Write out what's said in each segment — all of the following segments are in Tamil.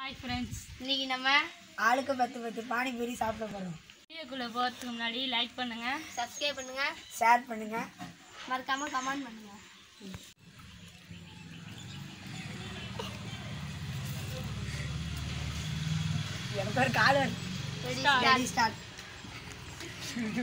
ஹாய் ஃப்ரெண்ட்ஸ் இன்னைக்கு நம்ம ஆளுக்கு பத்து பத்து பானிபூரி சாப்பிட போகிறோம் வீடியோக்குள்ளே போகிறதுக்கு முன்னாடி லைக் பண்ணுங்கள் சப்ஸ்கிரைப் பண்ணுங்க. ஷேர் பண்ணுங்க. மறக்காம கமெண்ட் பண்ணுங்க. எனக்கு ஒரு கால் Ready, Start. start. Ready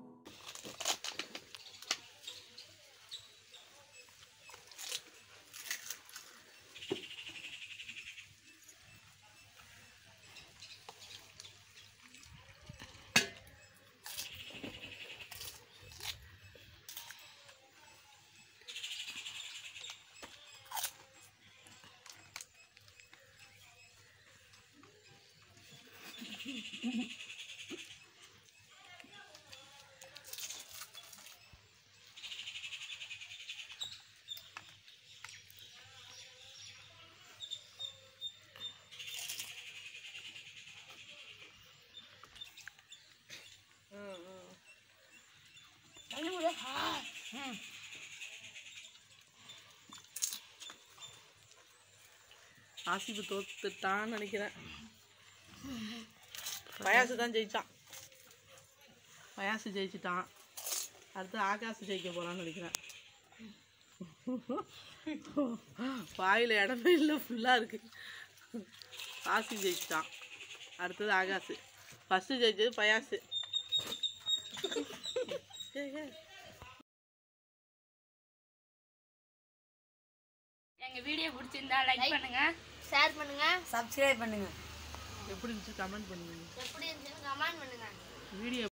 Asif தோத்துட்டான்னு நினைக்கிறேன். பயாசு தான் ஜெயிச்சான். பயாசு ஜெயிச்சிட்டான். அடுத்து ஆகாசு ஜெயிக்க போறான்னு நினைக்கிறேன். வாயில் இடமே இல்லை ஃபுல்லாக இருக்கு. ஆசி ஜெயிச்சிட்டான். அடுத்தது ஆகாசு. ஃபஸ்ட்டு ஜெயிச்சது பயாசு. எங்கள் வீடியோ பிடிச்சிருந்தா லைக் பண்ணுங்கள் ஷேர் பண்ணுங்க. சப்ஸ்கிரைப் பண்ணுங்க. எப்படி இருந்துச்சு? கமெண்ட் பண்ணுங்க. எப்படி இருந்துச்சுன்னு கமெண்ட் பண்ணுங்க. வீடியோ